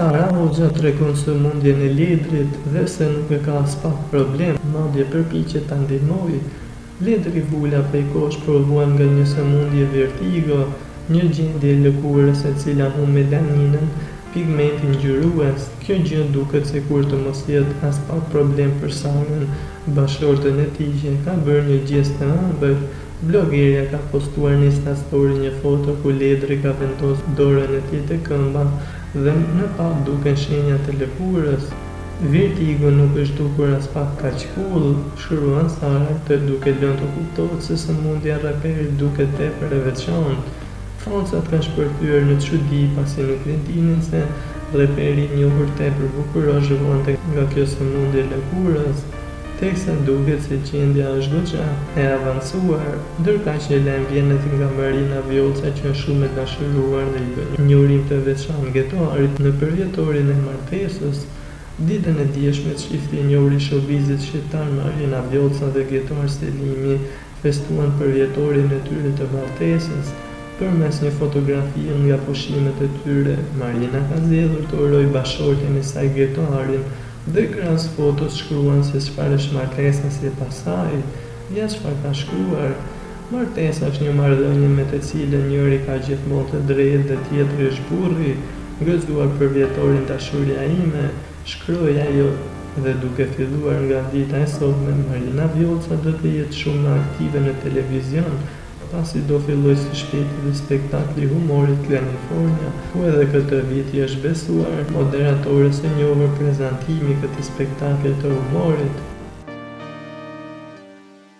Sara Hoxha tregon sëmundjen e Ledrit dhe se nuk e ka aspak problem, madje përpiqet ta ndihmojë. Ledri Vula prej kohësh po vuan nga një sëmundje vitiligo, një gjendje e lëkurës e cila humb melaninën, pigmentin ngjyrues. Kjo gjë duket sikur të mos jetë aspak problem për Sarën, bashkëshorten e tij që ka bërë një gjest të ëmbël. Blogerja ka postuar në Insta Story një foto ku Ledri ka vendosur dorën e tij te këmba dhe në pah duken shenjat e lëkurës. Vitiligo nuk është dukur aspak kaq cool, shkruan Sara, këtë duke lënë të kuptohet se sëmundja e reperit duket tepër e veçantë. Fansat kanë shpërthyer në çudi pasi nuk e dinin se reperi i njohur tepër bukurosh vuante nga kjo sëmundje e lëkurës, teksa duket se gjendja është goxha e avancuar. Ndërkaq një lajm vjen edhe nga Marina Vjollca që është shumë e dashuruar me një urim të veçantë Getoarit në përvjetorin e martesës. Ditën e djeshme çifti i njohur i showbizit shqiptar Marina Vjollca dhe Getoar Selimi festuan përvjetorin e tyre të martesës përmes një fotografie nga pushimet e tyre, Marina ka zgjedhur të urojë bashkëshortin e saj Getoarin dhe krahas fotos shkruan se çfarë është martesa sipas saj, ja çfarë ka shkruar, Martesa është një marrëdhënie në të cilën njëri ka gjithmonë të drejtë dhe tjetri është burri, gëzuar përvjetorin dashuria ime. shkroi ajo dhe duke filluar nga dita e sotme Marina Vjollca do të jetë shumë më aktive në televizion pasi do fillojë së shpejti dhe spektakli i humorit Klanifornia ku edhe këtë vit i është besuar moderatores së njohur prezantimi i këtij spektakli të humorit.